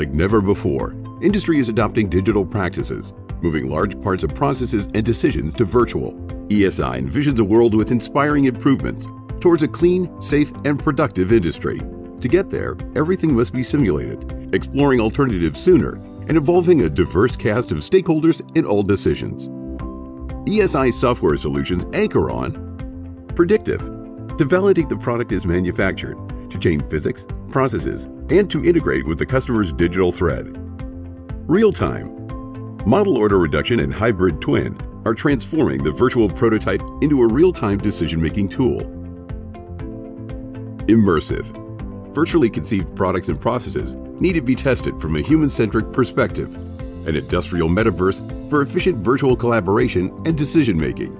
like never before, industry is adopting digital practices, moving large parts of processes and decisions to virtual. ESI envisions a world with inspiring improvements towards a clean, safe, and productive industry. To get there, everything must be simulated, exploring alternatives sooner, and involving a diverse cast of stakeholders in all decisions. ESI software solutions anchor on predictive, to validate the product is manufactured, to change physics, processes, and to integrate with the customer's digital thread. Real-time, model order reduction and hybrid twin are transforming the virtual prototype into a real-time decision-making tool. Immersive, virtually conceived products and processes need to be tested from a human-centric perspective, an industrial metaverse for efficient virtual collaboration and decision-making.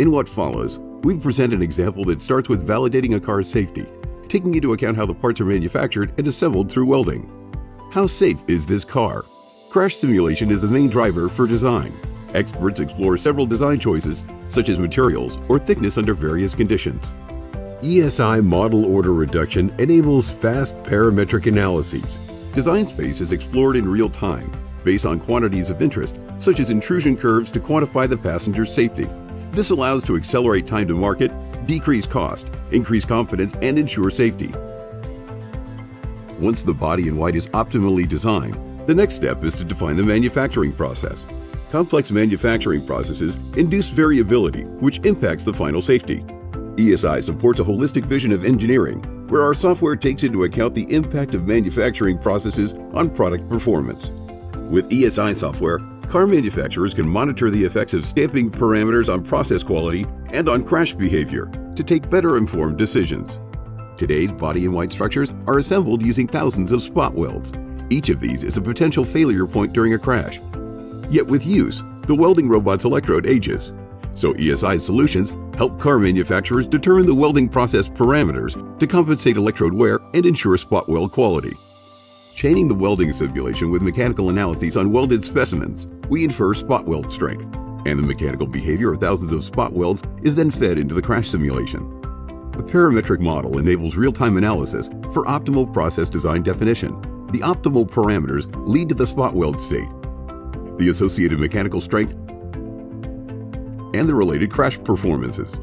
In what follows, we present an example that starts with validating a car's safety, taking into account how the parts are manufactured and assembled through welding. How safe is this car? Crash simulation is the main driver for design. Experts explore several design choices, such as materials or thickness under various conditions. ESI model order reduction enables fast parametric analyses. Design space is explored in real time, based on quantities of interest, such as intrusion curves to quantify the passenger's safety. This allows to accelerate time to market, decrease cost, increase confidence, and ensure safety. Once the body in white is optimally designed, the next step is to define the manufacturing process. Complex manufacturing processes induce variability, which impacts the final safety. ESI supports a holistic vision of engineering, where our software takes into account the impact of manufacturing processes on product performance. With ESI software, car manufacturers can monitor the effects of stamping parameters on process quality and on crash behavior to take better informed decisions. Today's body in white structures are assembled using thousands of spot welds. Each of these is a potential failure point during a crash. Yet with use, the welding robot's electrode ages. So ESI's solutions help car manufacturers determine the welding process parameters to compensate electrode wear and ensure spot weld quality. Chaining the welding simulation with mechanical analyses on welded specimens, we infer spot weld strength, and the mechanical behavior of thousands of spot welds is then fed into the crash simulation. A parametric model enables real-time analysis for optimal process design definition. The optimal parameters lead to the spot weld state, the associated mechanical strength, and the related crash performances.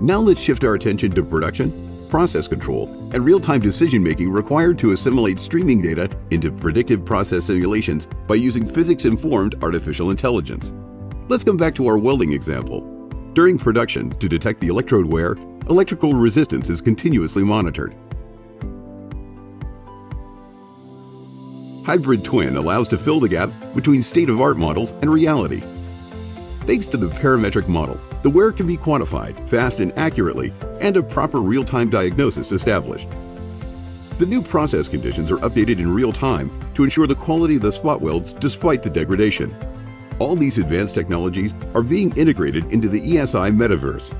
Now let's shift our attention to production process control, and real-time decision-making required to assimilate streaming data into predictive process simulations by using physics-informed artificial intelligence. Let's come back to our welding example. During production, to detect the electrode wear, electrical resistance is continuously monitored. Hybrid Twin allows to fill the gap between state-of-art models and reality. Thanks to the parametric model, the wear can be quantified fast and accurately, and a proper real-time diagnosis established. The new process conditions are updated in real time to ensure the quality of the spot welds despite the degradation. All these advanced technologies are being integrated into the ESI metaverse.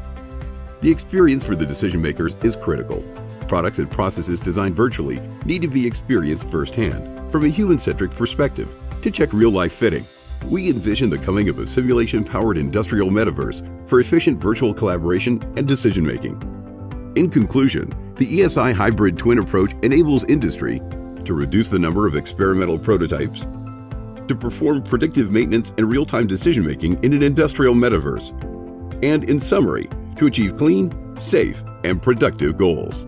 The experience for the decision makers is critical. Products and processes designed virtually need to be experienced firsthand from a human-centric perspective to check real-life fitting we envision the coming of a simulation-powered industrial metaverse for efficient virtual collaboration and decision-making. In conclusion, the ESI hybrid twin approach enables industry to reduce the number of experimental prototypes, to perform predictive maintenance and real-time decision-making in an industrial metaverse, and in summary, to achieve clean, safe, and productive goals.